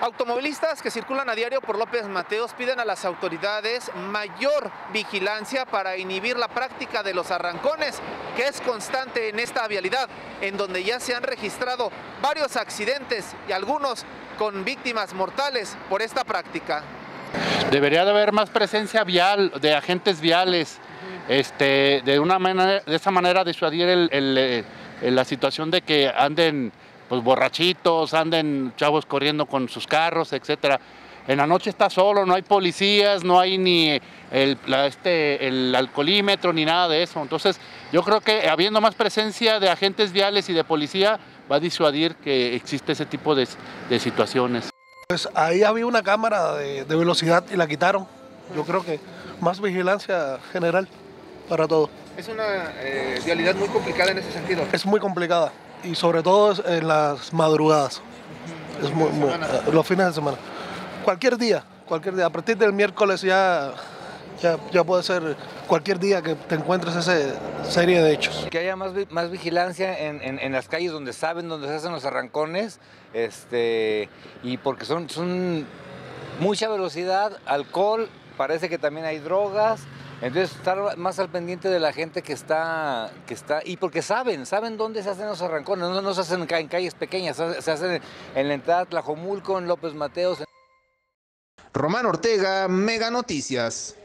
Automovilistas que circulan a diario por López Mateos piden a las autoridades mayor vigilancia para inhibir la práctica de los arrancones, que es constante en esta vialidad, en donde ya se han registrado varios accidentes y algunos con víctimas mortales por esta práctica. Debería de haber más presencia vial, de agentes viales, este, de, una manera, de esa manera disuadir eh, la situación de que anden pues borrachitos, anden chavos corriendo con sus carros, etcétera. En la noche está solo, no hay policías, no hay ni el, la, este, el alcoholímetro ni nada de eso. Entonces, yo creo que habiendo más presencia de agentes viales y de policía, va a disuadir que existe ese tipo de, de situaciones. Pues ahí había una cámara de, de, velocidad y la quitaron. Yo creo que más vigilancia general para todo. Es una eh, vialidad muy complicada en ese sentido. Es muy complicada y sobre todo en las madrugadas. Es muy, muy, los fines de semana. Cualquier día, cualquier día. A partir del miércoles ya, ya, ya puede ser cualquier día que te encuentres esa serie de hechos. Que haya más, más vigilancia en, en, en, las calles donde saben dónde se hacen los arrancones este, y porque son, son mucha velocidad, alcohol, parece que también hay drogas. Entonces, estar más al pendiente de la gente que está, que está, y porque saben, saben dónde se hacen los arrancones, no, se hacen en calles pequeñas, se hacen en la entrada Tlajomulco, en López Mateos. Román Ortega, Mega Noticias.